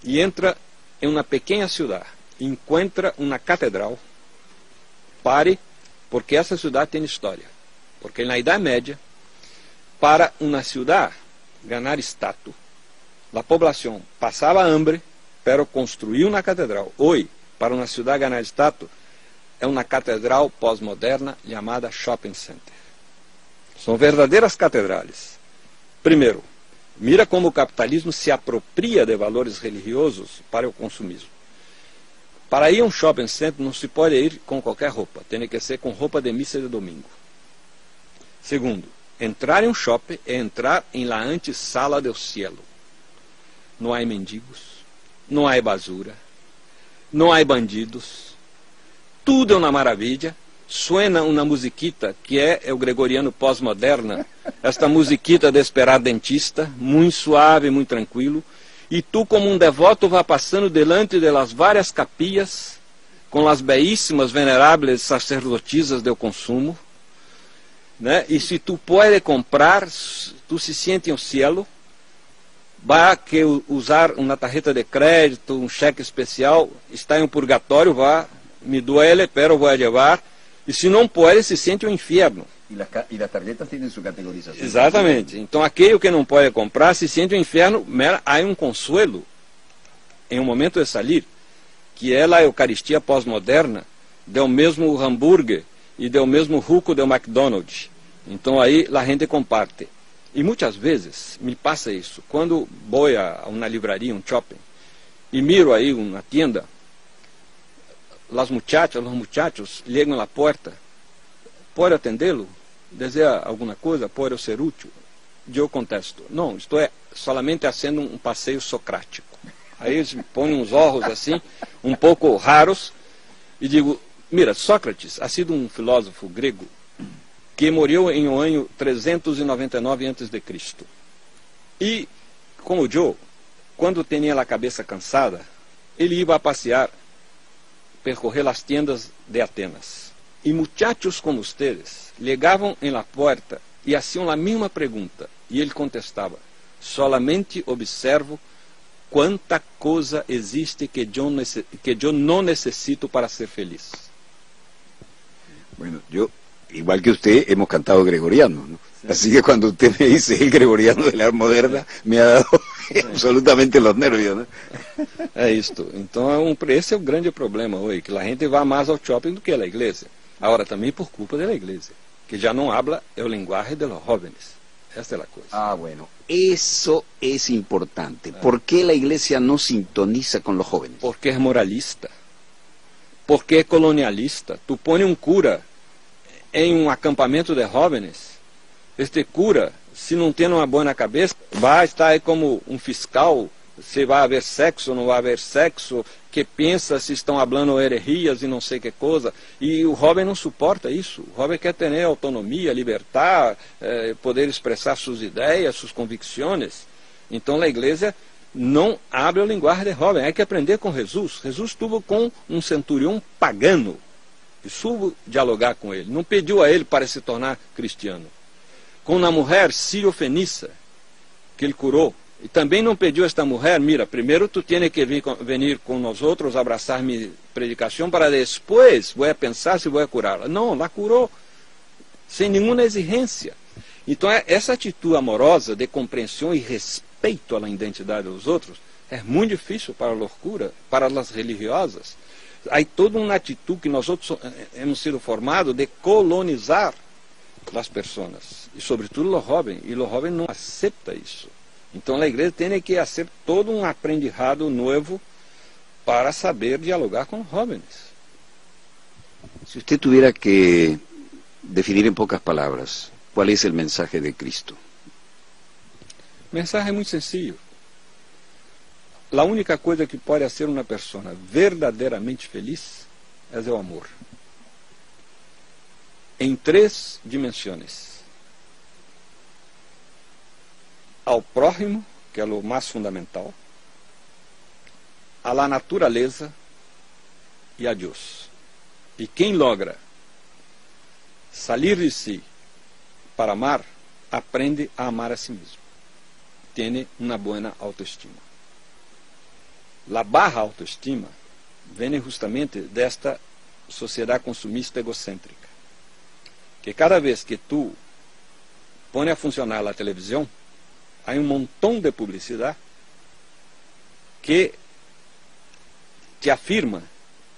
e entra em uma pequena cidade e encontra uma catedral, pare, porque essa cidade tem história. Porque na Idade Média, para uma cidade ganhar status, a população passava hambre, para construir uma catedral. Hoje, para uma cidade ganhar status, é uma catedral pós-moderna chamada shopping center. São verdadeiras catedrais. Primeiro, Mira como o capitalismo se apropria de valores religiosos para o consumismo. Para ir a um shopping center não se pode ir com qualquer roupa, tem que ser com roupa de missa de domingo. Segundo, entrar em um shopping é entrar em la antesala do cielo. Não há mendigos, não há basura, não há bandidos, tudo é uma maravilha. Suena uma musiquita que é, é o gregoriano pós-moderna, esta musiquita de esperar dentista, muito suave, muito tranquilo. E tu, como um devoto, vá passando delante de las várias capias, com as belíssimas, veneráveis sacerdotisas do consumo. Né? E se tu pode comprar, tu se sente em cielo, vá que usar uma tarjeta de crédito, um cheque especial, está em um purgatório, vá, me duele, pero vou levar. E se não pode, se sente um inferno.
E, la, e as tarjetas têm sua categorização.
Exatamente. Então, aquele que não pode comprar se sente um inferno, mas há um consuelo em um momento de sair, que é a Eucaristia pós-moderna, do mesmo hambúrguer e do mesmo ruco do McDonald's. Então, aí a gente comparte. E muitas vezes me passa isso. Quando vou a uma livraria, um shopping, e miro aí uma tienda, las muchachas, los muchachos llegan a la puerta, ¿puede atenderlo? ¿Desea alguna coisa? ¿Puede ser útil? Eu contesto, não, estou é solamente fazendo um passeio socrático. Aí eles põem uns olhos assim, um pouco raros, e digo, mira, Sócrates ha sido um filósofo grego que morreu em um ano 399 a.C. E, como eu, quando tinha a cabeça cansada, ele ia a passear percorrer as tiendas de Atenas. E muchachos como ustedes llegavam em la puerta e haciam a mesma pergunta. E ele contestava: solamente observo quanta coisa existe que eu, que eu não necessito para ser feliz.
Bueno, yo, igual que usted, hemos cantado gregoriano, ¿no? Sí. Así que cuando usted me dice el gregoriano de la moderna, me ha dado *laughs* absolutamente los nervios, né?
É isto. Então, é um, esse é o grande problema hoje, que a gente vai mais ao shopping do que à igreja. Agora, também por culpa da igreja, que já não habla o linguagem de los jóvenes. Esta é a coisa.
Ah, bueno. Eso es importante. ¿Por qué la iglesia no sintoniza con los jóvenes?
Porque é moralista. Porque é colonialista. Tu põe um cura em um acampamento de jóvenes, este cura se não tem uma boa na cabeça, vai estar aí como um fiscal, se vai haver sexo ou não vai haver sexo, que pensa se estão falando heresias e não sei que coisa. E o jovem não suporta isso. O jovem quer ter autonomia, libertar, eh, poder expressar suas ideias, suas convicções. Então a igreja não abre a linguagem de jovem. Há que aprender com Jesus. Jesus estuvo com um centurião pagano. E subo dialogar com ele. Não pediu a ele para se tornar cristiano com uma mulher sírio-fenícia que ele curou. E também não pediu a esta mulher, mira, primeiro tu tienes que vir, venir com nós outros, abraçar minha predicação, para depois vou pensar se vou curá-la. Não, ela curou, sem nenhuma exigência. Então, essa atitude amorosa de compreensão e respeito à identidade dos outros é muito difícil para a loucura, para as religiosas. Há toda uma atitude que nós outros hemos sido formados de colonizar as pessoas e sobretudo os jovens e os jovens não aceitam isso. Então a igreja tem que fazer todo um aprendizado novo para saber dialogar com os jovens
se você tuviera que definir em poucas palavras qual é o mensaje de Cristo?
O mensaje é muito sencillo. A única coisa que pode ser uma pessoa verdadeiramente feliz é o amor em três dimensões: ao próximo, que é o mais fundamental, a la natureza e a Deus. E quem logra sair de si para amar, aprende a amar a si mesmo. Tem uma boa autoestima. La barra autoestima vem justamente desta sociedade consumista egocêntrica que cada vez que tu põe a funcionar a televisão, há um montão de publicidade que te afirma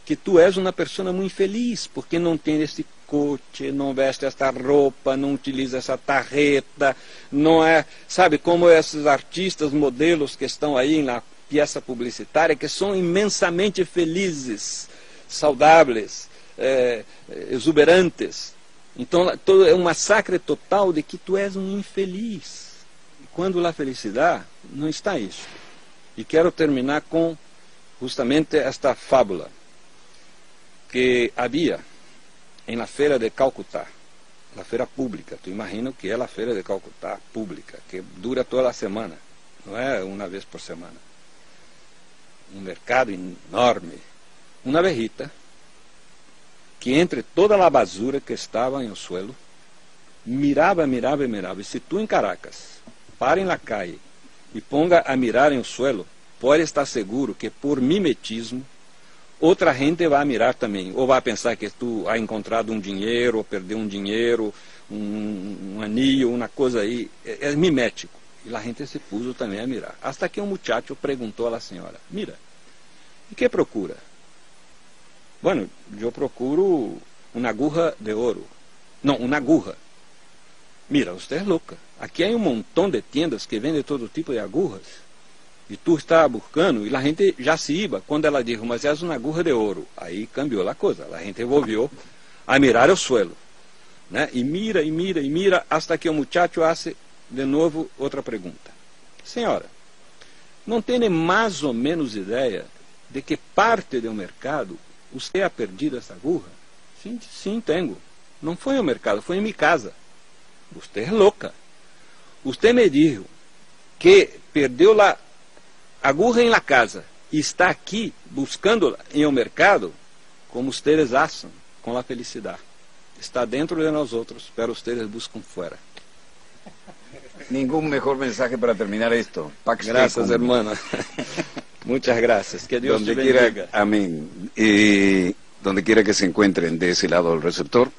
que tu és uma pessoa muito infeliz porque não tem esse coche, não veste esta roupa, não utiliza essa tarreta, não é, sabe, como esses artistas, modelos que estão aí na peça publicitária, que são imensamente felizes, saudáveis, é, exuberantes. Então, é um massacre total de que tu és um infeliz. Quando a felicidade não está isso. E quero terminar com justamente esta fábula que havia em la feira de Calcutá, na feira pública. Tu imagina que é a feira de Calcutá pública, que dura toda a semana, não é uma vez por semana. Um mercado enorme. Uma berrita que entre toda a basura que estava no suelo, mirava, mirava mirava. E se tu em Caracas para em la calle e ponga a mirar em o suelo, pode estar seguro que por mimetismo outra gente vai mirar também. Ou vai pensar que tu ha encontrado um dinheiro, ou perdeu um dinheiro, um, um uma coisa aí. É, é mimético. E a gente se puso também a mirar. Hasta que um muchacho perguntou à senhora, mira, e que procura? Bueno, eu procuro uma agulha de ouro. Não, uma agulha. Mira, você é louca. Aqui há um montão de tiendas que vendem todo tipo de agulhas. E tu está buscando, e a gente já se iba. Quando ela disse, mas é uma agulha de ouro. Aí cambiou a coisa. A gente volvió a mirar o suelo. Né? E mira, e mira, e mira, hasta que o muchacho hace de novo outra pergunta. Senhora, não tem mais ou menos ideia de que parte do mercado você ha perdido essa agulha? Sim, sim, tenho. Não foi ao mercado, foi em minha casa. Você é louca. Você me disse que perdeu a agulha em la casa e está aqui buscando em o mercado, como vocês acham, com a felicidade. Está dentro de nós outros, pero vocês buscam fora.
Ningún mejor mensaje para terminar esto.
Pax gracias, hermana. *laughs* Muchas gracias. Que Dios
donde
te
quiera,
bendiga.
Amén. Y donde quiera que se encuentren de ese lado del receptor,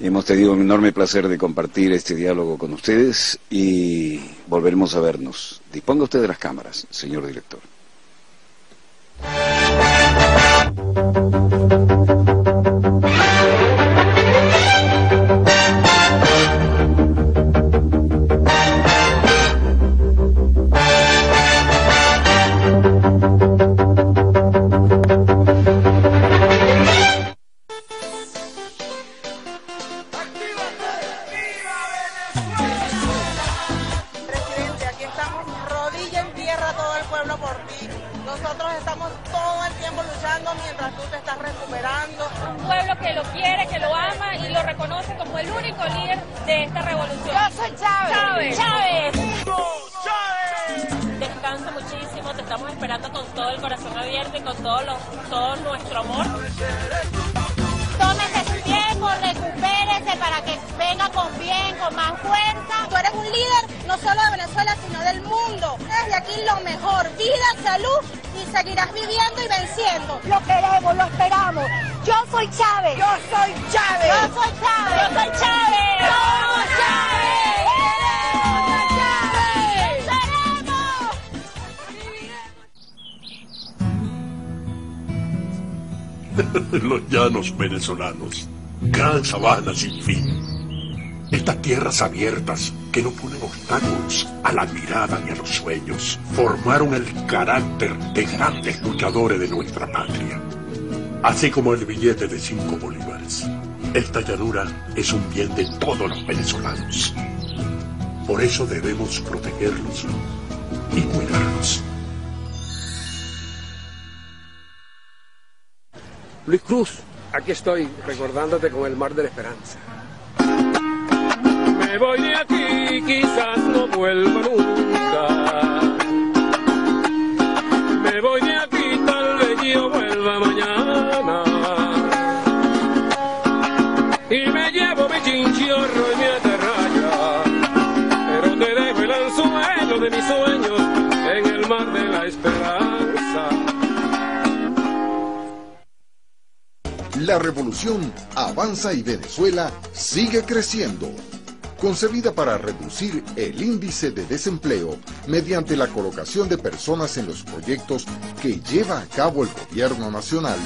hemos tenido un enorme placer de compartir este diálogo con ustedes y volveremos a vernos. Disponga usted de las cámaras, señor director.
Abiertas que no ponen obstáculos a la mirada ni a los sueños, formaron el carácter de grandes luchadores de nuestra patria. Así como el billete de cinco bolívares. Esta llanura es un bien de todos los venezolanos. Por eso debemos protegerlos y cuidarlos.
Luis Cruz, aquí estoy recordándote con el mar de la esperanza. No vuelva nunca. Me voy de aquí, tal vez yo vuelva mañana. Y me llevo mi chinchorro y mi aterraya. Pero te dejo el anzuelo de mis sueños en el mar de la esperanza.
La revolución avanza y Venezuela sigue creciendo. Concebida para reducir el índice de desempleo mediante la colocación de personas en los proyectos que lleva a cabo el gobierno nacional,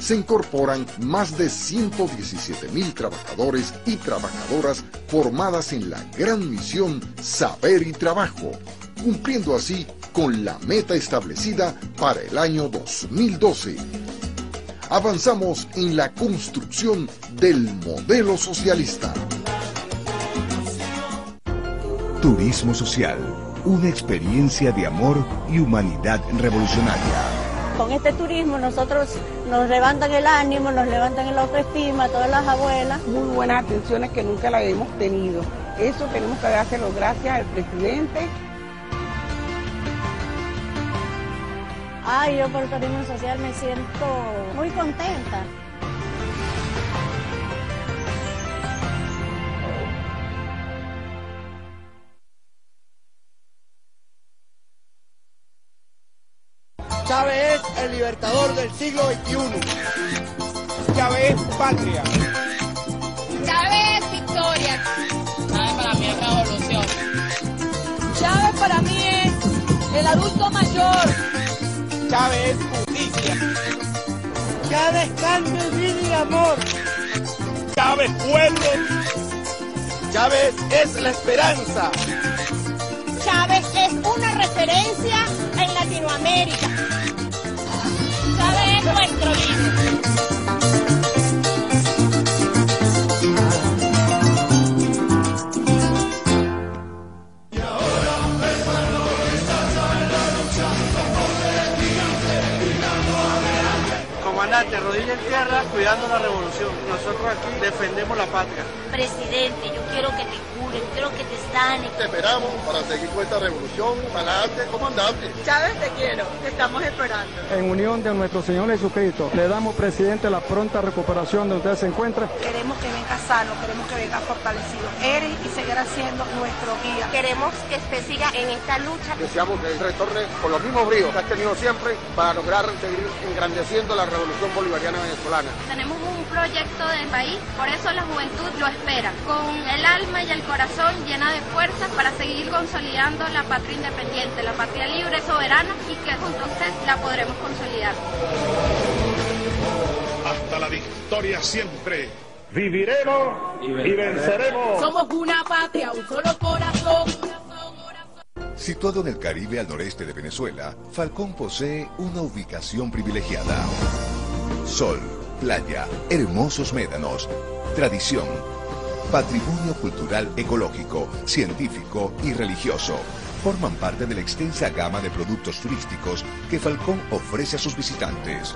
se incorporan más de 117 mil trabajadores y trabajadoras formadas en la gran misión Saber y Trabajo, cumpliendo así con la meta establecida para el año 2012. Avanzamos en la construcción del modelo socialista.
Turismo social, una experiencia de amor y humanidad revolucionaria.
Con este turismo nosotros nos levantan el ánimo, nos levantan el autoestima, todas las abuelas.
Muy buenas atenciones que nunca las hemos tenido. Eso tenemos que dárselo gracias al presidente.
Ay, yo por el turismo social me siento muy contenta.
Chávez es el libertador del siglo XXI. Chávez es patria.
Chávez es victoria.
Chávez para mí es revolución.
Chávez para mí es el adulto mayor.
Chávez es justicia.
Chávez cambio, vida y amor.
Chávez pueblo. Chávez es la esperanza.
Chávez es una referencia en Latinoamérica.
Líder.
Comandante, rodilla en tierra, cuidando la revolución. Nosotros aquí defendemos la patria.
Presidente, yo quiero que te quiero que te sane.
Te esperamos para seguir con esta revolución. Para adelante, comandante.
Chávez, te quiero. Te estamos esperando.
En unión de nuestro Señor Jesucristo, le damos, presidente, la pronta recuperación de usted se encuentra.
Queremos que venga sano, queremos que venga fortalecido. Eres y seguirá siendo nuestro guía.
Queremos que usted siga en esta lucha.
Deseamos que él retorne con los mismos bríos que ha tenido siempre para lograr seguir engrandeciendo la revolución bolivariana venezolana.
Tenemos un proyecto de país, por eso la juventud lo espera, con el alma y el corazón llena de fuerza para seguir consolidando la patria independiente, la patria libre, soberana y que junto a usted la podremos consolidar.
Hasta la victoria siempre.
Viviremos y venceremos.
Somos una patria, un solo corazón.
Situado en el Caribe al noreste de Venezuela, Falcón posee una ubicación privilegiada. Sol, playa, hermosos médanos, tradición, patrimonio cultural ecológico, científico y religioso forman parte de la extensa gama de productos turísticos que Falcón ofrece a sus visitantes.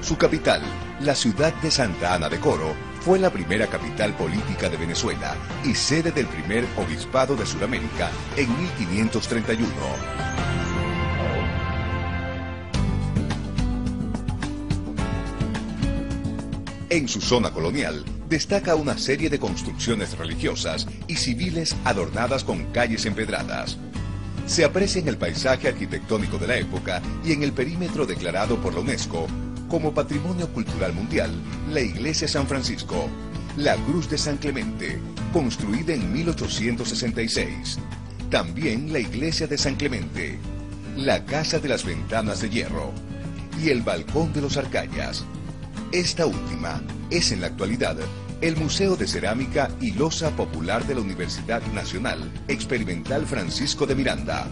Su capital, la ciudad de Santa Ana de Coro, fue la primera capital política de Venezuela y sede del primer obispado de Sudamérica en 1531. En su zona colonial destaca una serie de construcciones religiosas y civiles adornadas con calles empedradas. Se aprecia en el paisaje arquitectónico de la época y en el perímetro declarado por la UNESCO como Patrimonio Cultural Mundial la Iglesia San Francisco, la Cruz de San Clemente, construida en 1866. También la Iglesia de San Clemente, la Casa de las Ventanas de Hierro y el Balcón de los Arcayas. Esta última es en la actualidad el Museo de Cerámica y Loza Popular de la Universidad Nacional Experimental Francisco de Miranda.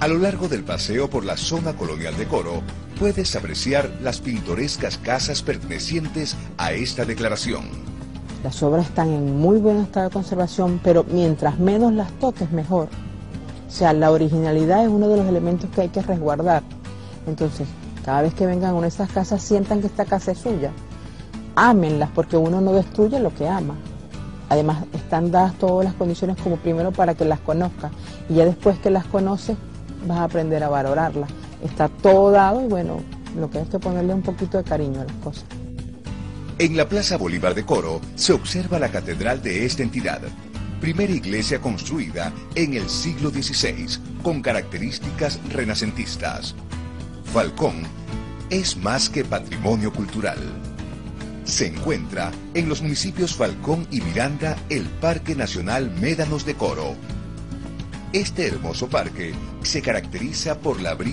A lo largo del paseo por la zona colonial de Coro, puedes apreciar las pintorescas casas pertenecientes a esta declaración.
Las obras están en muy buen estado de conservación, pero mientras menos las toques, mejor. O sea, la originalidad es uno de los elementos que hay que resguardar. Entonces, cada vez que vengan a una de estas casas, sientan que esta casa es suya. Ámenlas, porque uno no destruye lo que ama. Además, están dadas todas las condiciones como primero para que las conozcas. Y ya después que las conoces, vas a aprender a valorarlas. Está todo dado y bueno, lo que hay que ponerle un poquito de cariño a las cosas.
En la Plaza Bolívar de Coro se observa la catedral de esta entidad, primera iglesia construida en el siglo XVI con características renacentistas. Falcón es más que patrimonio cultural. Se encuentra en los municipios Falcón y Miranda el Parque Nacional Médanos de Coro. Este hermoso parque se caracteriza por la brisa